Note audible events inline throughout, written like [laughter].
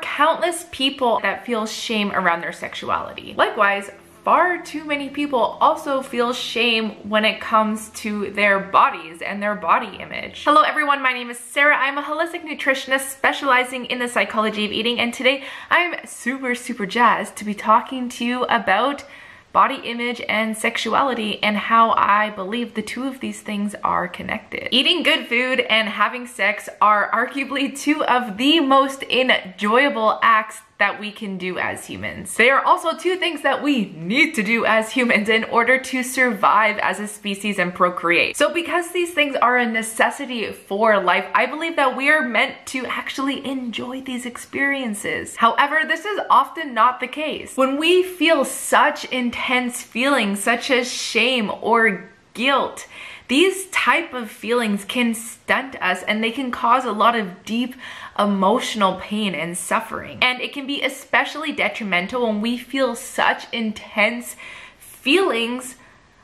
countless people that feel shame around their sexuality. Likewise, far too many people also feel shame when it comes to their bodies and their body image. Hello everyone, my name is Sarah. I'm a holistic nutritionist specializing in the psychology of eating and today I'm super, super jazzed to be talking to you about body image and sexuality and how I believe the two of these things are connected. Eating good food and having sex are arguably two of the most enjoyable acts that we can do as humans. They are also two things that we need to do as humans in order to survive as a species and procreate. So because these things are a necessity for life, I believe that we are meant to actually enjoy these experiences. However, this is often not the case. When we feel such intense feelings such as shame or guilt, these type of feelings can stunt us and they can cause a lot of deep emotional pain and suffering. And it can be especially detrimental when we feel such intense feelings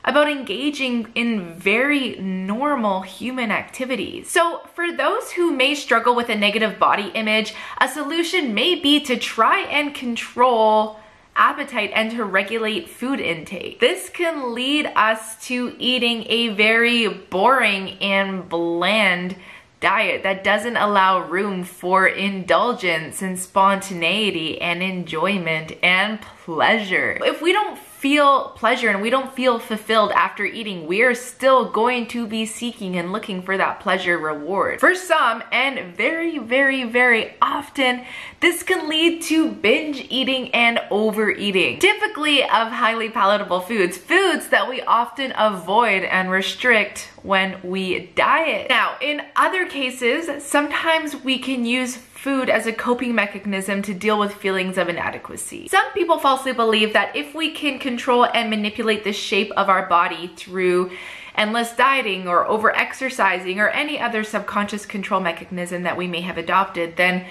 about engaging in very normal human activities. So for those who may struggle with a negative body image, a solution may be to try and control appetite and to regulate food intake. This can lead us to eating a very boring and bland diet that doesn't allow room for indulgence and spontaneity and enjoyment and pleasure. If we don't feel pleasure and we don't feel fulfilled after eating, we're still going to be seeking and looking for that pleasure reward. For some, and very, very, very often, this can lead to binge eating and overeating, typically of highly palatable foods, foods that we often avoid and restrict when we diet. Now, in other cases, sometimes we can use food as a coping mechanism to deal with feelings of inadequacy. Some people falsely believe that if we can control and manipulate the shape of our body through endless dieting or over exercising or any other subconscious control mechanism that we may have adopted, then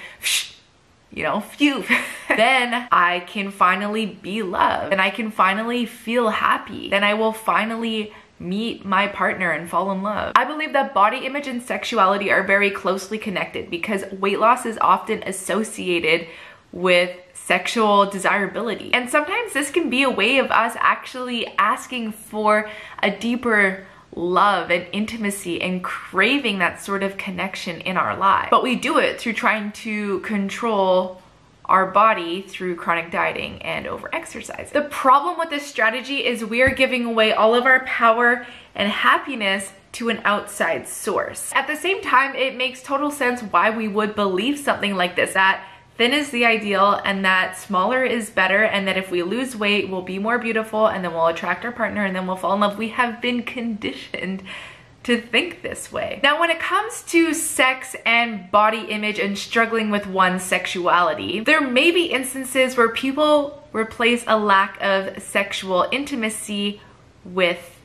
you know, phew, [laughs] then I can finally be loved and I can finally feel happy. Then I will finally meet my partner and fall in love. I believe that body image and sexuality are very closely connected because weight loss is often associated with sexual desirability. And sometimes this can be a way of us actually asking for a deeper love and intimacy and craving that sort of connection in our life. But we do it through trying to control our body through chronic dieting and over exercise. The problem with this strategy is we are giving away all of our power and happiness to an outside source. At the same time, it makes total sense why we would believe something like this, that thin is the ideal and that smaller is better and that if we lose weight, we'll be more beautiful and then we'll attract our partner and then we'll fall in love. We have been conditioned to think this way. Now, when it comes to sex and body image and struggling with one's sexuality, there may be instances where people replace a lack of sexual intimacy with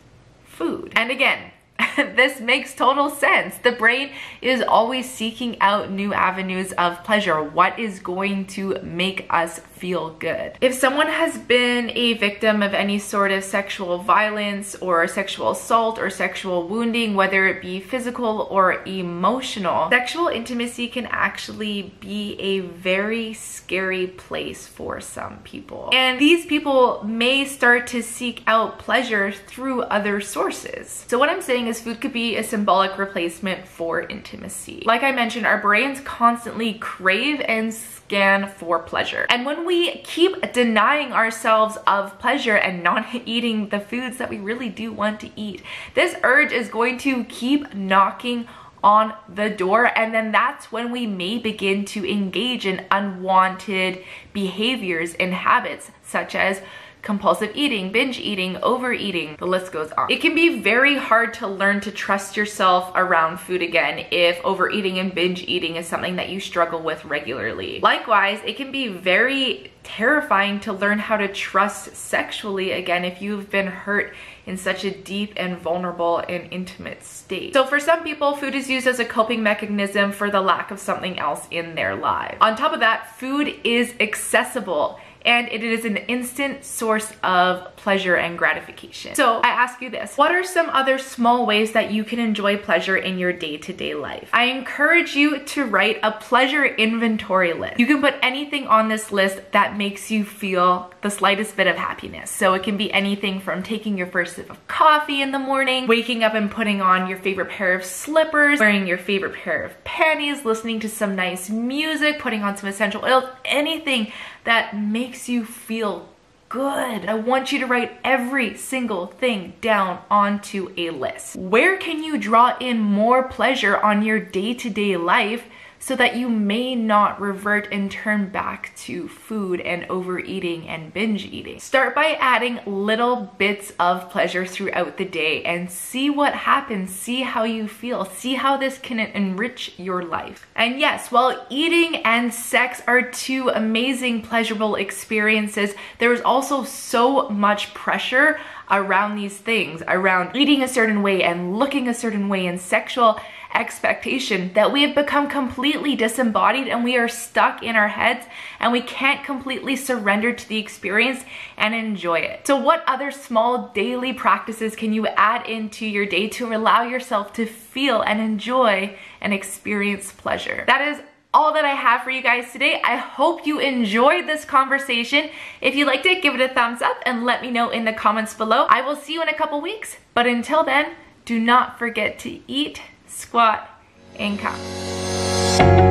food. And again, [laughs] this makes total sense. The brain is always seeking out new avenues of pleasure. What is going to make us feel good? If someone has been a victim of any sort of sexual violence or sexual assault or sexual wounding, whether it be physical or emotional, sexual intimacy can actually be a very scary place for some people. And these people may start to seek out pleasure through other sources. So what I'm saying is food could be a symbolic replacement for intimacy. Like I mentioned, our brains constantly crave and scan for pleasure. And when we keep denying ourselves of pleasure and not [laughs] eating the foods that we really do want to eat, this urge is going to keep knocking on the door and then that's when we may begin to engage in unwanted behaviors and habits such as compulsive eating, binge eating, overeating, the list goes on. It can be very hard to learn to trust yourself around food again if overeating and binge eating is something that you struggle with regularly. Likewise, it can be very terrifying to learn how to trust sexually again if you've been hurt in such a deep and vulnerable and intimate state. So for some people, food is used as a coping mechanism for the lack of something else in their lives. On top of that, food is accessible and it is an instant source of pleasure and gratification. So I ask you this, what are some other small ways that you can enjoy pleasure in your day-to-day -day life? I encourage you to write a pleasure inventory list. You can put anything on this list that makes you feel the slightest bit of happiness. So it can be anything from taking your first sip of coffee in the morning, waking up and putting on your favorite pair of slippers, wearing your favorite pair of panties, listening to some nice music, putting on some essential oils, anything that makes you feel good. I want you to write every single thing down onto a list. Where can you draw in more pleasure on your day-to-day life so that you may not revert and turn back to food and overeating and binge eating. Start by adding little bits of pleasure throughout the day and see what happens, see how you feel, see how this can enrich your life. And yes, while eating and sex are two amazing pleasurable experiences, there is also so much pressure around these things, around eating a certain way and looking a certain way and sexual expectation that we have become completely disembodied and we are stuck in our heads and we can't completely surrender to the experience and enjoy it. So what other small daily practices can you add into your day to allow yourself to feel and enjoy and experience pleasure? That is all that I have for you guys today. I hope you enjoyed this conversation. If you liked it, give it a thumbs up and let me know in the comments below. I will see you in a couple weeks, but until then, do not forget to eat, squat, and cum.